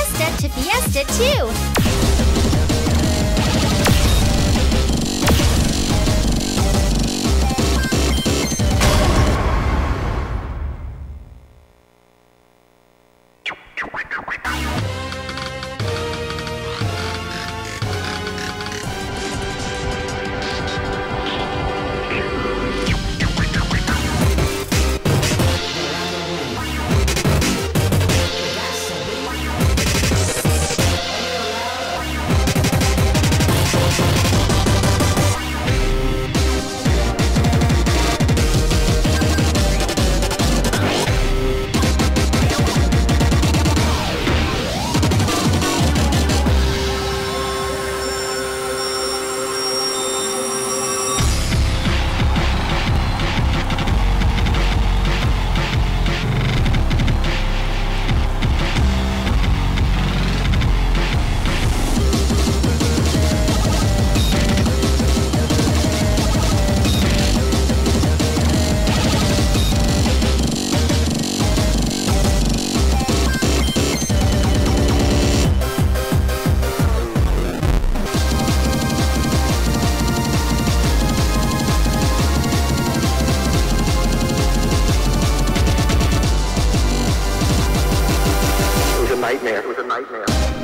Fiesta to Fiesta 2. Nightmare. It was a nightmare.